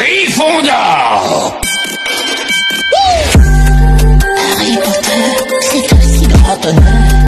雷锋的。